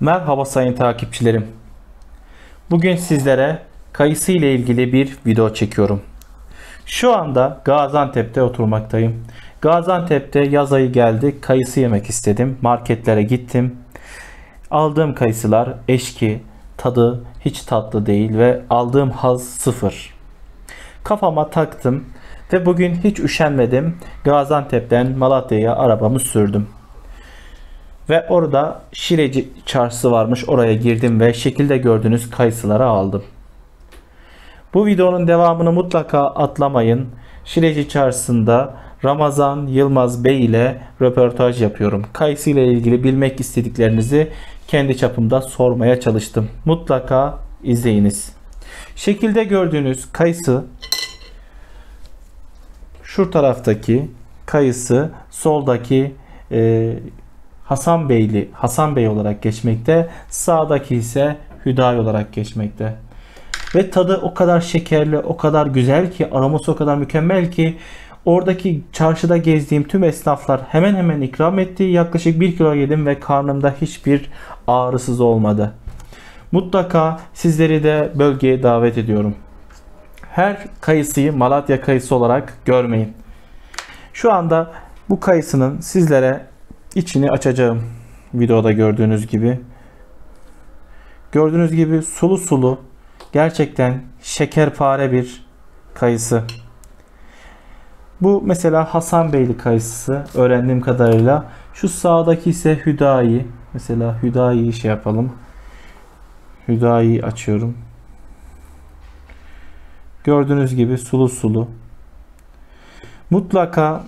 Merhaba sayın takipçilerim. Bugün sizlere kayısı ile ilgili bir video çekiyorum. Şu anda Gaziantep'te oturmaktayım. Gaziantep'te yaz ayı geldi. Kayısı yemek istedim. Marketlere gittim. Aldığım kayısılar eşki, tadı hiç tatlı değil ve aldığım haz sıfır. Kafama taktım ve bugün hiç üşenmedim. Gaziantep'ten Malatya'ya arabamı sürdüm. Ve orada Şireci çarşısı varmış. Oraya girdim ve şekilde gördüğünüz kayısıları aldım. Bu videonun devamını mutlaka atlamayın. Şireci çarşısında Ramazan Yılmaz Bey ile röportaj yapıyorum. Kayısı ile ilgili bilmek istediklerinizi kendi çapımda sormaya çalıştım. Mutlaka izleyiniz. Şekilde gördüğünüz kayısı şu taraftaki kayısı soldaki e, Hasan Beyli Hasan Bey olarak geçmekte. Sağdaki ise Hüdayi olarak geçmekte. Ve tadı o kadar şekerli, o kadar güzel ki, aroması o kadar mükemmel ki oradaki çarşıda gezdiğim tüm esnaflar hemen hemen ikram etti. Yaklaşık 1 kilo yedim ve karnımda hiçbir ağrısız olmadı. Mutlaka sizleri de bölgeye davet ediyorum. Her kayısıyı Malatya kayısı olarak görmeyin. Şu anda bu kayısının sizlere içini açacağım. Videoda gördüğünüz gibi. Gördüğünüz gibi sulu sulu gerçekten şekerpare bir kayısı. Bu mesela Hasan Beyli kayısısı öğrendiğim kadarıyla. Şu sağdaki ise Hüdayi. Mesela Hüdayi'yi şey yapalım. Hüdayi'yi açıyorum. Gördüğünüz gibi sulu sulu. Mutlaka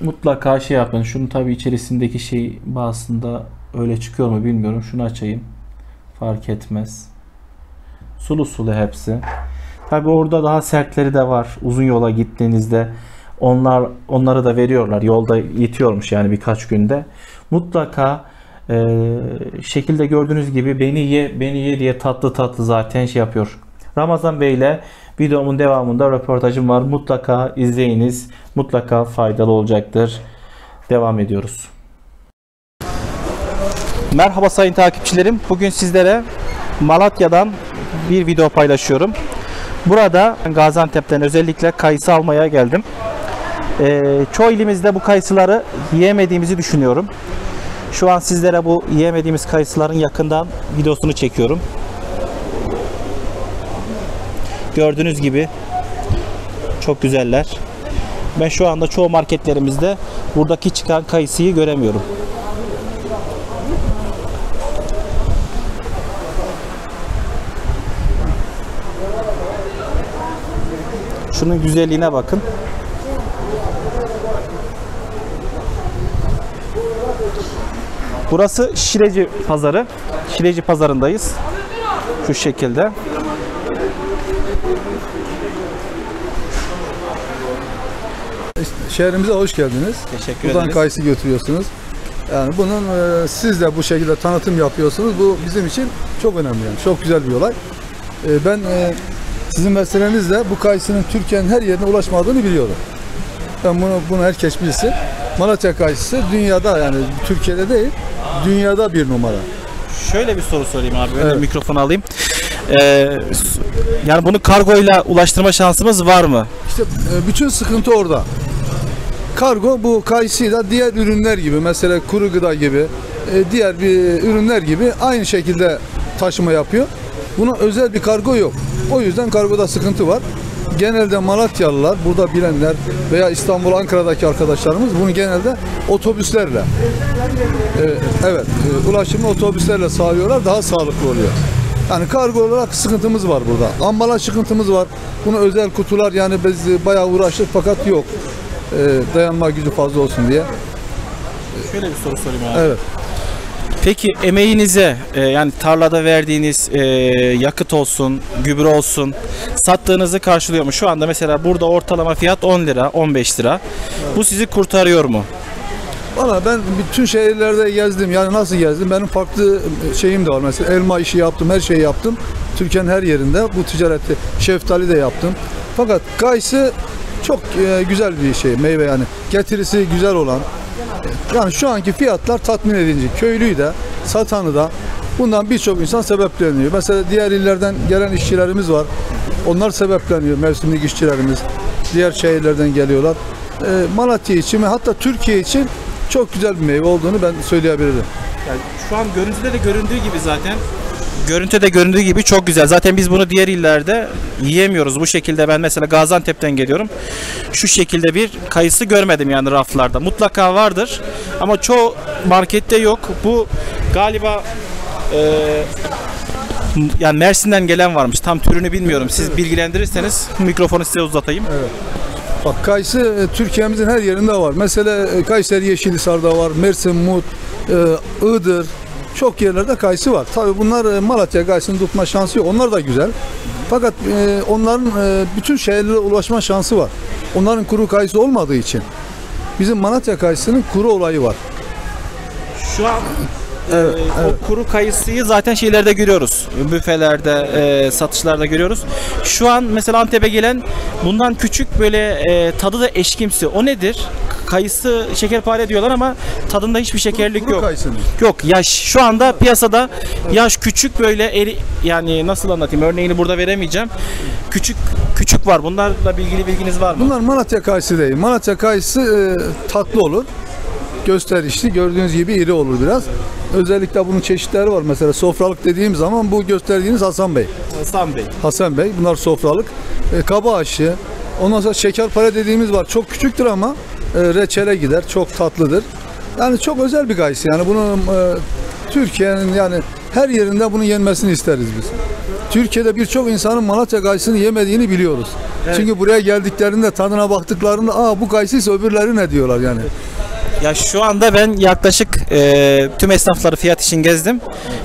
mutlaka şey yapın. Şunu tabi içerisindeki şey bazısında öyle çıkıyor mu bilmiyorum. Şunu açayım. Fark etmez. Sulu sulu hepsi. Tabi orada daha sertleri de var. Uzun yola gittiğinizde onlar onları da veriyorlar. Yolda yetiyormuş yani birkaç günde. Mutlaka e, şekilde gördüğünüz gibi beni ye beni ye diye tatlı tatlı zaten şey yapıyor. Ramazan Bey ile videomun devamında röportajım var. Mutlaka izleyiniz. Mutlaka faydalı olacaktır. Devam ediyoruz. Merhaba sayın takipçilerim. Bugün sizlere Malatya'dan bir video paylaşıyorum. Burada Gaziantep'ten özellikle kayısı almaya geldim. Ee, çoğu ilimizde bu kayısıları yiyemediğimizi düşünüyorum. Şu an sizlere bu yiyemediğimiz kayısıların yakından videosunu çekiyorum. Gördüğünüz gibi çok güzeller. Ben şu anda çoğu marketlerimizde buradaki çıkan kayısıyı göremiyorum. Şunun güzelliğine bakın. Burası Şireci pazarı. Şireci pazarındayız. Şu şekilde. Şehrimize hoş geldiniz. Teşekkür Buradan ederiz. kayısı götürüyorsunuz. Yani bunun e, siz de bu şekilde tanıtım yapıyorsunuz. Bu bizim için çok önemli yani. Çok güzel bir olay. E, ben e, sizin meselenizle bu kayısının Türkiye'nin her yerine ulaşmadığını biliyorum. Ben bunu bunu herkes bilsin. Malatya kayısı dünyada yani Türkiye'de değil, dünyada bir numara. Şöyle bir soru sorayım abi. Öyle Evet. mikrofonu alayım. Ee, yani bunu kargoyla ulaştırma şansımız var mı? İşte e, bütün sıkıntı orada. Kargo bu kayısıyla diğer ürünler gibi mesela kuru gıda gibi e, diğer bir ürünler gibi aynı şekilde taşıma yapıyor. Buna özel bir kargo yok. O yüzden kargoda sıkıntı var. Genelde Malatyalılar, burada bilenler veya İstanbul, Ankara'daki arkadaşlarımız bunu genelde otobüslerle e, evet e, ulaşımı otobüslerle sağlıyorlar. Daha sağlıklı oluyor. Yani kargo olarak sıkıntımız var burada. Ambalaj sıkıntımız var. Bunu özel kutular yani biz bayağı uğraştık fakat yok. E, dayanma gücü fazla olsun diye. Şöyle bir soru sorayım abi. Evet. Peki emeğinize e, yani tarlada verdiğiniz e, yakıt olsun, gübre olsun sattığınızı karşılıyor mu? Şu anda mesela burada ortalama fiyat 10 lira, 15 lira. Bu sizi kurtarıyor mu? Valla ben bütün şehirlerde gezdim. Yani nasıl gezdim? Benim farklı şeyim de var. Mesela elma işi yaptım, her şeyi yaptım. Türkiye'nin her yerinde bu ticareti, şeftali de yaptım. Fakat kayısı çok e, güzel bir şey, meyve yani. Getirisi güzel olan. Yani şu anki fiyatlar tatmin edici. Köylüyü de satanı da bundan birçok insan sebepleniyor. Mesela diğer illerden gelen işçilerimiz var. Onlar sebepleniyor mevsimlik işçilerimiz. Diğer şehirlerden geliyorlar. Ee, Malatya için ve hatta Türkiye için çok güzel bir meyve olduğunu ben söyleyebilirim. Yani şu an görüntüde de göründüğü gibi zaten Görüntüde göründüğü gibi çok güzel. Zaten biz bunu diğer illerde yiyemiyoruz. Bu şekilde ben mesela Gaziantep'ten geliyorum. Şu şekilde bir kayısı görmedim yani raflarda. Mutlaka vardır ama çoğu markette yok. Bu galiba e, yani Mersin'den gelen varmış. Tam türünü bilmiyorum. Siz bilgilendirirseniz mikrofonu size uzatayım. Bak kayısı e, Türkiye'mizin her yerinde var. Mesela e, Kayseri Yeşilisar'da var, Mersin, Mut, e, Iğdır. Çok yerlerde kayısı var. Tabii bunlar e, Malatya kayısını tutma şansı yok. Onlar da güzel. Fakat e, onların e, bütün şehirlere ulaşma şansı var. Onların kuru kayısı olmadığı için. Bizim Malatya kayısının kuru olayı var. Şu an e, o kuru kayısıyı zaten şeylerde görüyoruz. Büfelerde, e, satışlarda görüyoruz. Şu an mesela Antep'e gelen bundan küçük böyle e, tadı da eşkimsi. O nedir? Kayısı şekerpare diyorlar ama tadında hiçbir şekerlik Kuru yok. kayısının. Yok yaş. Şu anda piyasada yaş küçük böyle eri yani nasıl anlatayım örneğini burada veremeyeceğim. Küçük küçük var. Bunlarla ilgili bilginiz var mı? Bunlar Malatya kayısı değil. Malatya kayısı e, tatlı olur. Gösterişli. Gördüğünüz gibi iri olur biraz. Özellikle bunun çeşitleri var. Mesela sofralık dediğim zaman bu gösterdiğiniz Hasan Bey. Hasan Bey. Hasan Bey. Bunlar sofralık. E, kaba aşı. Ondan sonra şekerpare dediğimiz var. Çok küçüktür ama e, reçele gider. Çok tatlıdır. Yani çok özel bir kayısı. Yani bunun e, Türkiye'nin yani her yerinde bunun yenmesini isteriz biz. Türkiye'de birçok insanın Malatya kayısını yemediğini biliyoruz. Çünkü buraya geldiklerinde tadına baktıklarında aa bu kayısıysa öbürleri ne diyorlar yani. Ya şu anda ben yaklaşık e, tüm esnafları fiyat için gezdim.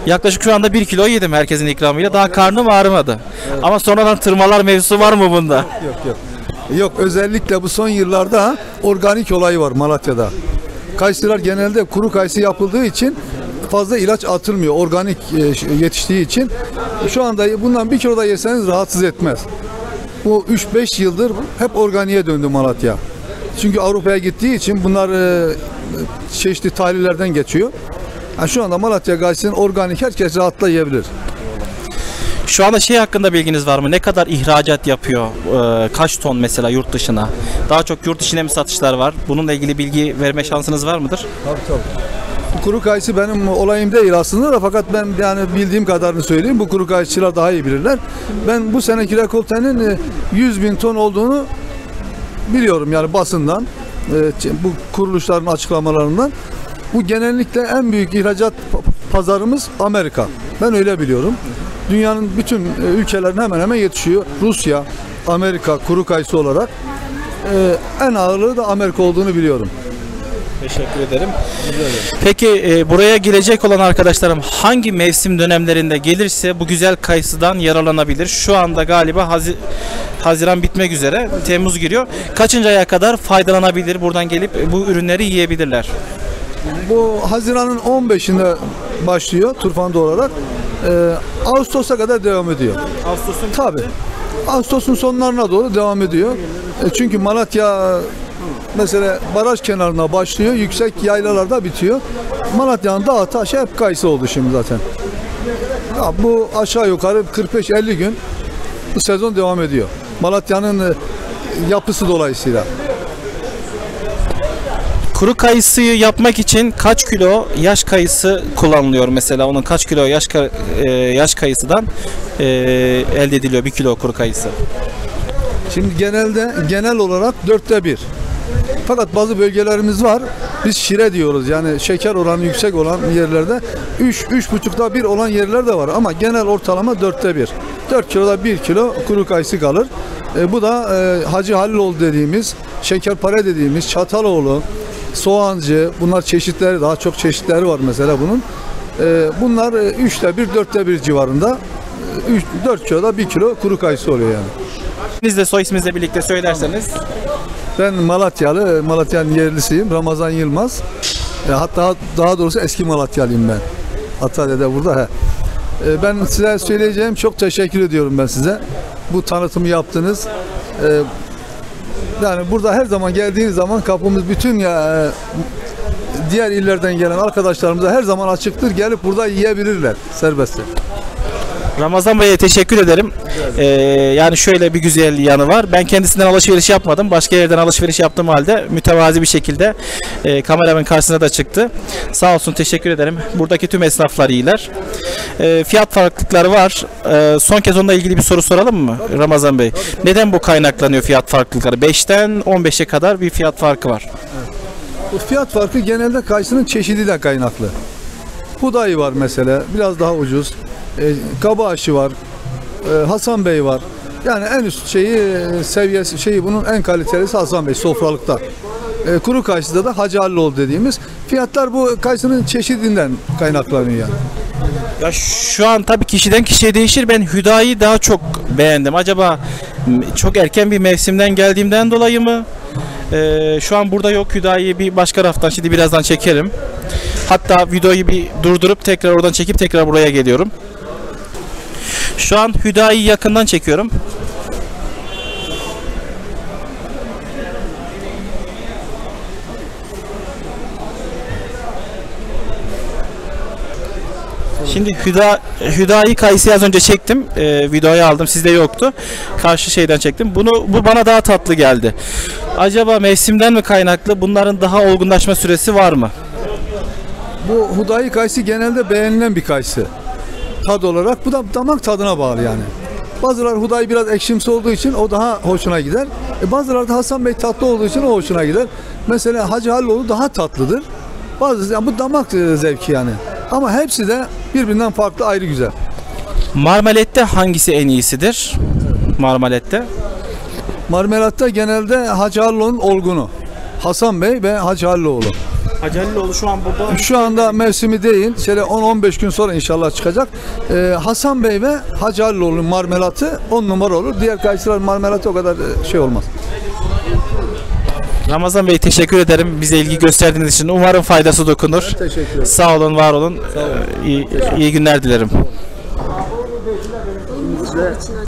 Yaklaşık şu anda 1 kilo yedim herkesin ikramıyla. Daha karnım ağrımadı. Ama sonradan tırmalar mevzusu var mı bunda? Yok yok. Yok özellikle bu son yıllarda organik olayı var Malatya'da. Kayısılar genelde kuru kayısı yapıldığı için fazla ilaç atılmıyor. Organik e, yetiştiği için. Şu anda bundan bir kilo da yeseniz rahatsız etmez. Bu 3-5 yıldır hep organiğe döndü Malatya. Çünkü Avrupa'ya gittiği için bunlar e, çeşitli tahlillerden geçiyor. Yani şu anda Malatya kayısının organik herkes rahatla yiyebilir. Şu anda şey hakkında bilginiz var mı? Ne kadar ihracat yapıyor? E, kaç ton mesela yurt dışına? Daha çok yurt içine mi satışlar var? Bununla ilgili bilgi verme şansınız var mıdır? Tabii tabii. Bu kuru kayısı benim olayım değil aslında da fakat ben yani bildiğim kadarını söyleyeyim. Bu kuru kayısıçılar daha iyi bilirler. Ben bu seneki rekoltenin e, 100 bin ton olduğunu biliyorum yani basından. e, Bu kuruluşların açıklamalarından. Bu genellikle en büyük ihracat pa- pazarımız Amerika. Ben öyle biliyorum. Dünyanın bütün e, ülkelerine hemen hemen yetişiyor. Rusya, Amerika kuru kayısı olarak. e, En ağırlığı da Amerika olduğunu biliyorum. Teşekkür ederim. Peki e, buraya gelecek olan arkadaşlarım hangi mevsim dönemlerinde gelirse bu güzel kayısıdan yararlanabilir? Şu anda galiba Hazi- Haziran bitmek üzere. Temmuz giriyor. Kaçıncı aya kadar faydalanabilir? Buradan gelip bu ürünleri yiyebilirler. Bu Haziran'ın 15'inde başlıyor turfanda olarak. Ee, Ağustos'a kadar devam ediyor. Ağustos'un Tabi. Ağustos'un sonlarına doğru devam ediyor. E, çünkü Malatya mesela baraj kenarına başlıyor, yüksek yaylalarda bitiyor. Malatya'nın dağı taşı hep kayısı oldu şimdi zaten. Ya bu aşağı yukarı 45-50 gün bu sezon devam ediyor. Malatya'nın e, yapısı dolayısıyla. Kuru kayısıyı yapmak için kaç kilo yaş kayısı kullanılıyor mesela? Onun kaç kilo yaş e, yaş kayısıdan e, elde ediliyor bir kilo kuru kayısı? Şimdi genelde genel olarak dörtte bir. Fakat bazı bölgelerimiz var. Biz şire diyoruz yani şeker oranı yüksek olan yerlerde 3 üç, buçukta bir olan yerler de var ama genel ortalama dörtte bir. 4 kiloda 1 kilo kuru kayısı kalır. E, bu da e, Hacı Haliloğlu dediğimiz, şekerpare dediğimiz, Çataloğlu, soğancı bunlar çeşitleri daha çok çeşitleri var mesela bunun. E, bunlar e, üçte bir, dörtte bir civarında. 3, 4 kiloda 1 kilo kuru kayısı oluyor yani. Siz de soy isminizle birlikte söylerseniz. Ben Malatyalı, Malatya'nın yerlisiyim. Ramazan Yılmaz. E, hatta daha doğrusu eski Malatyalıyım ben. Antalya'da burada. He. E, ben size söyleyeceğim çok teşekkür ediyorum ben size. Bu tanıtımı yaptınız. E, yani burada her zaman geldiğiniz zaman kapımız bütün ya e, diğer illerden gelen arkadaşlarımıza her zaman açıktır. Gelip burada yiyebilirler serbestçe. Ramazan Bey'e teşekkür ederim. Ee, yani şöyle bir güzel yanı var. Ben kendisinden alışveriş yapmadım. Başka yerden alışveriş yaptığım halde mütevazi bir şekilde e, kameramın karşısına da çıktı. Sağ olsun teşekkür ederim. Buradaki tüm esnaflar iyiler. Ee, fiyat farklılıkları var. Ee, son kez onunla ilgili bir soru soralım mı Ramazan Bey? Neden bu kaynaklanıyor fiyat farklılıkları? 5'ten 15'e kadar bir fiyat farkı var. Bu fiyat farkı genelde kayısının çeşidiyle kaynaklı. Hudayi var mesela biraz daha ucuz. E, Kabaşı var. E, Hasan Bey var. Yani en üst şeyi e, seviyesi şeyi bunun en kalitelisi Hasan Bey sofralıkta. E, kuru kayısıda da Hacı Halloğlu dediğimiz fiyatlar bu kayısının çeşidinden kaynaklanıyor yani. Ya şu an tabii kişiden kişiye değişir. Ben Hüdayi daha çok beğendim. Acaba çok erken bir mevsimden geldiğimden dolayı mı? Ee, şu an burada yok Hüdayi'yi bir başka raftan şimdi birazdan çekerim. Hatta videoyu bir durdurup tekrar oradan çekip tekrar buraya geliyorum. Şu an Hüdayi'yi yakından çekiyorum. Şimdi Hüda Hüdayi Kayısı'yı az önce çektim. Ee, videoyu aldım. Sizde yoktu. Karşı şeyden çektim. Bunu bu bana daha tatlı geldi. Acaba mevsimden mi kaynaklı? Bunların daha olgunlaşma süresi var mı? Bu Hudayi kayısı genelde beğenilen bir kayısı. Tad olarak bu da damak tadına bağlı yani. Bazıları Hudayi biraz ekşimsi olduğu için o daha hoşuna gider. E bazıları da Hasan Bey tatlı olduğu için o hoşuna gider. Mesela Hacı Halloğlu daha tatlıdır. Bazısı yani bu damak e, zevki yani. Ama hepsi de birbirinden farklı ayrı güzel. Marmalette hangisi en iyisidir? Marmalette. Marmelatta genelde Hacı Halloğlu'nun olgunu. Hasan Bey ve Hacı Halloğlu. Hacı Halilioğlu şu an burada. Şu anda mevsimi değil. Şöyle 10-15 gün sonra inşallah çıkacak. Ee, Hasan Bey ve Hacı Halloğlu'nun marmelatı 10 numara olur. Diğer kayısılar marmelatı o kadar e, şey olmaz. Ramazan Bey teşekkür ederim bize ilgi gösterdiğiniz için. Umarım faydası dokunur. Teşekkür ederim. Sağ olun, var olun. Ee, iyi, iyi günler dilerim.